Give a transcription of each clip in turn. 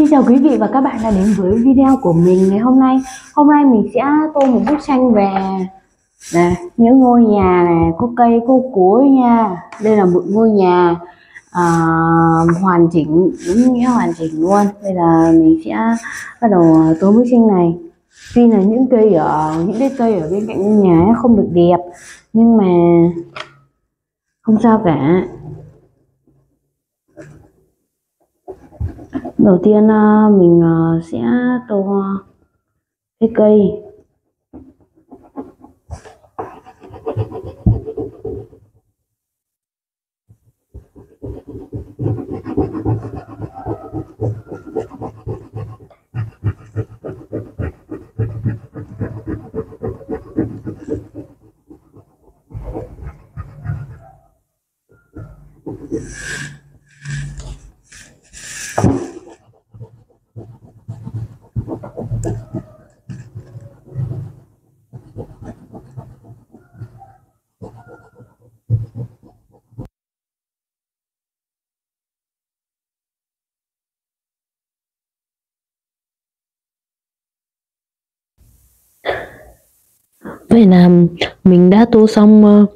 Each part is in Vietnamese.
Xin chào quý vị và các bạn đã đến với video của mình ngày hôm nay. Hôm nay mình sẽ tô một bức tranh về nè, những ngôi nhà này, có cây, có cối nha. Đây là một ngôi nhà à, hoàn chỉnh, đúng nghĩa hoàn chỉnh luôn. Bây giờ mình sẽ bắt đầu tô bức tranh này. Tuy là những cây ở, những cái cây ở bên cạnh ngôi nhà không được đẹp Nhưng mà không sao cả. Đầu tiên à, mình à, sẽ tô cái cây. Vậy là mình đã tô xong uh,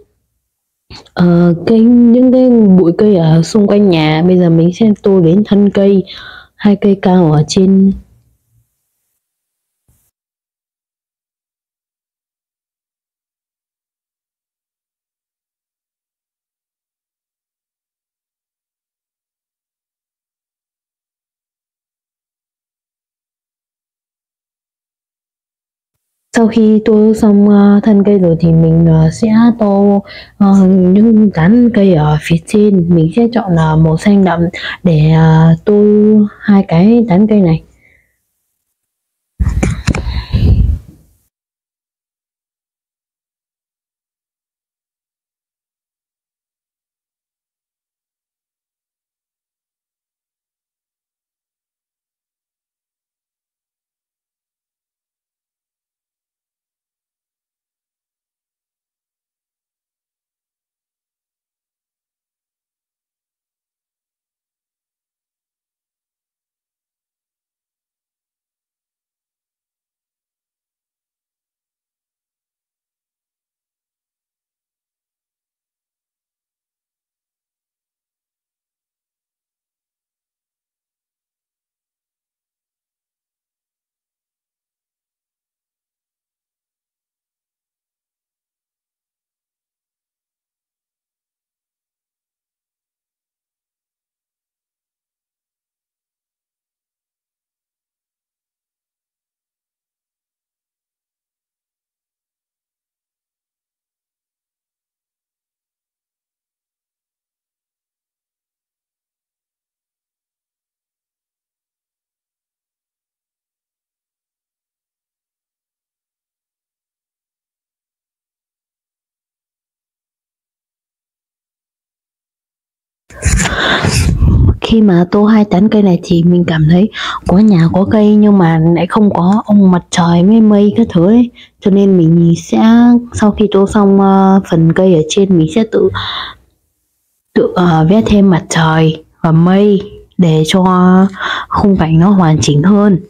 uh, cái những cái bụi cây ở xung quanh nhà. Bây giờ mình sẽ tô đến thân cây hai cây cao ở trên sau khi tô xong uh, thân cây rồi thì mình uh, sẽ tô uh, những tán cây ở phía trên. Mình sẽ chọn là màu xanh đậm để uh, tô hai cái tán cây này. Khi mà tô hai tán cây này thì mình cảm thấy có nhà có cây nhưng mà lại không có ông mặt trời mây mây các thứ ấy. Cho nên mình sẽ sau khi tô xong uh, phần cây ở trên mình sẽ tự tự uh, vẽ thêm mặt trời và mây để cho khung cảnh nó hoàn chỉnh hơn.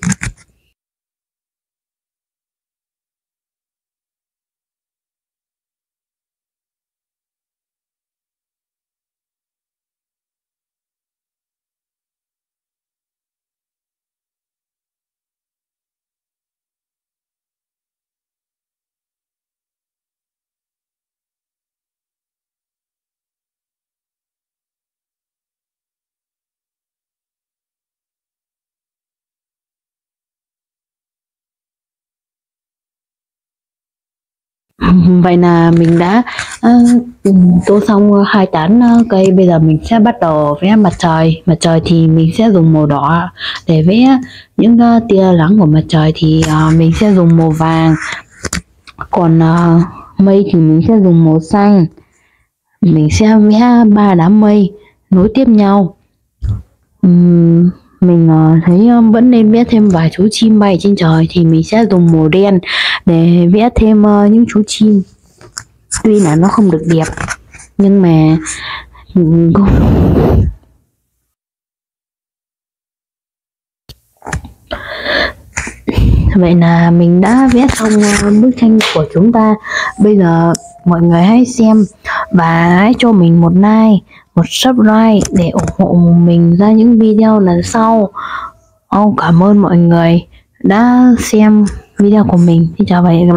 vậy là mình đã uh, tô xong hai tán uh, cây. Bây giờ mình sẽ bắt đầu vẽ mặt trời. Mặt trời thì mình sẽ dùng màu đỏ để vẽ ờ, những uh, tia nắng của mặt trời thì uh, mình sẽ dùng màu vàng. Còn uh, mây thì mình sẽ dùng màu xanh. Mình sẽ vẽ ba đám mây nối tiếp nhau. Um, mình ờ, thấy ờ, vẫn nên vẽ thêm vài chú chim bay trên trời thì mình sẽ dùng màu đen để vẽ thêm ờ, những chú chim. Tuy là nó không được đẹp, nhưng mà, vậy là mình đã vẽ xong bức tranh của chúng ta. Bây giờ mọi người hãy xem và hãy cho mình một like, một subscribe để ủng hộ mình ra những video lần sau. Ông cảm ơn mọi người đã xem video của mình. Xin chào và hẹn gặp lại.